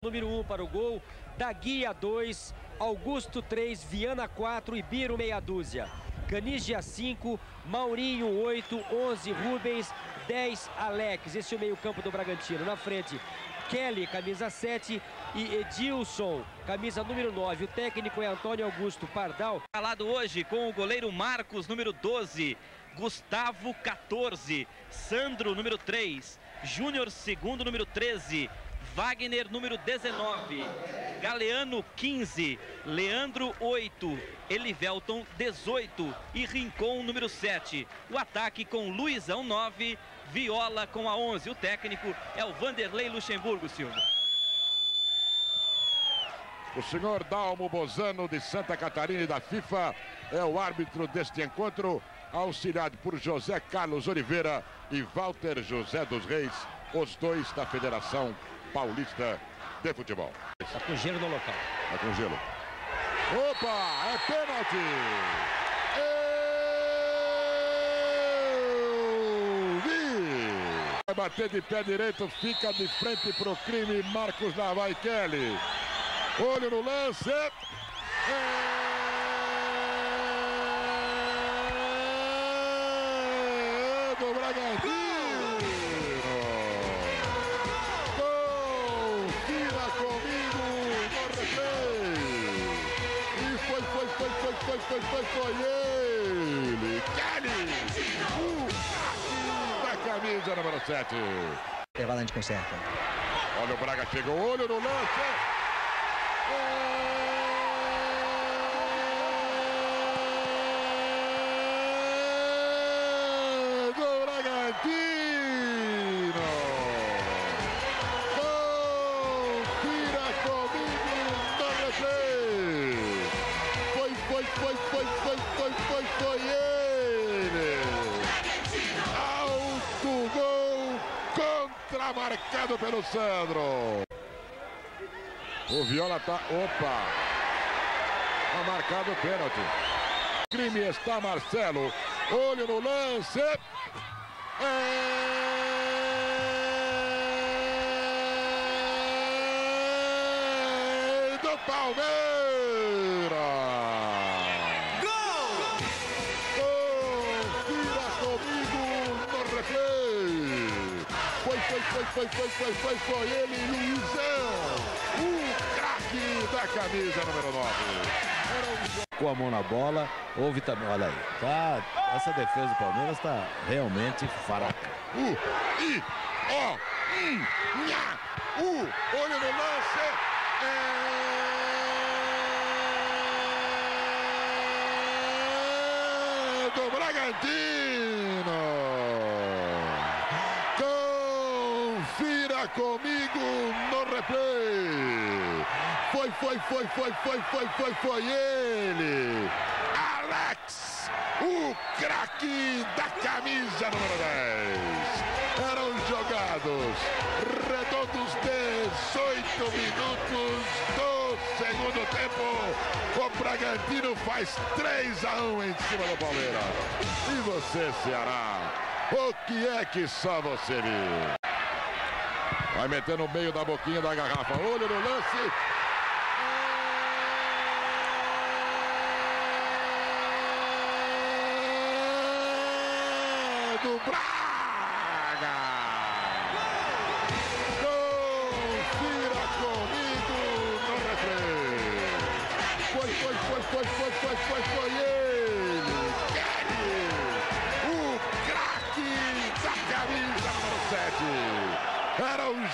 Número 1 um para o gol, da Guia 2, Augusto 3, Viana 4 e Biro meia dúzia. Canigia 5, Maurinho 8, 11 Rubens, 10 Alex. Esse é o meio campo do Bragantino. Na frente, Kelly, camisa 7 e Edilson, camisa número 9. O técnico é Antônio Augusto Pardal. Falado hoje com o goleiro Marcos, número 12. Gustavo, 14. Sandro, número 3. Júnior, segundo, número 13. Wagner, número 19. Galeano, 15. Leandro, 8. Elivelton, 18. E Rincon, número 7. O ataque com Luizão, 9. Viola com a 11. O técnico é o Vanderlei Luxemburgo, Silvio. O senhor Dalmo Bozano de Santa Catarina e da FIFA é o árbitro deste encontro, auxiliado por José Carlos Oliveira e Walter José dos Reis, os dois da Federação Paulista de Futebol. Está com gelo no local. Está com gelo. Opa, é pênalti! Eu vi! Vai bater de pé direito, fica de frente para o crime, Marcos Navai Kelly. Olho no lance. É do Bragantino. Comigo no replay. E foi, foi, foi, foi, foi, foi, foi, foi ele. Kelly. O da camisa número 7. Prevalente conserta. Olha o Braga chegou, olho no lance. É contramarcado pelo Sandro. O Viola tá. Opa! Tá marcado o pênalti. Crime está Marcelo. Olho no lance. É do Palmeiras. Foi, foi, foi, foi, foi, foi, foi, ele, Luizão. O craque da camisa número 9. com a mão na bola. Houve também, olha aí. Tá, essa defesa do Palmeiras está realmente fraca. Uh, i, ó, hum, nha, uh, olho no lance. É do Bragantino. Comigo no replay. Foi, foi, foi, foi, foi, foi, foi, foi ele. Alex, o craque da camisa número 10. Eram jogados redondos 18 minutos do segundo tempo. O Bragantino faz 3 a 1 em cima do Palmeiras. E você, Ceará, o que é que só você viu? Vai meter no meio da boquinha da garrafa. Olho no lance. É do Braga. Confira comigo no replay. Foi, foi, foi, foi, foi, foi, foi, foi ele.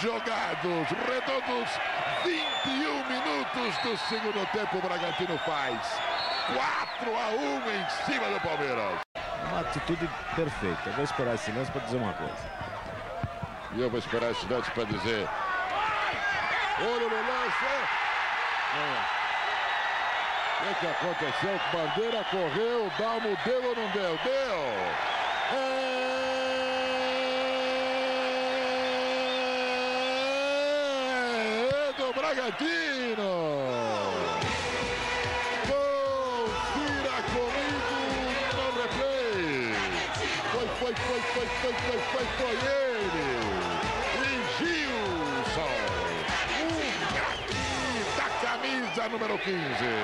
Jogados redondos 21 minutos do segundo tempo. O Bragantino faz 4 a 1 em cima do Palmeiras. Uma atitude perfeita. Eu vou esperar esse lance para dizer uma coisa. E eu vou esperar esse lance para dizer. Olho no lance. O que, que aconteceu? Bandeira correu, Dalmo deu ou não deu? Deu! É Bragantino. Confira comigo no replay. Foi, foi, foi, foi, foi, foi, foi, foi, ele. E Gilson. O da camisa número 15.